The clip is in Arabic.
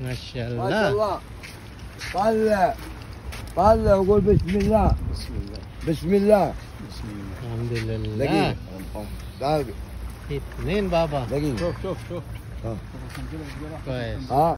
ما شاء ما شاء الله. طلع طلع وقول بسم الله. بسم الله. بسم الله. بسم الله. الحمد لله. دقيقة دقيقة اثنين بابا. دقيقة شوف شوف شوف. آه. كويس. ها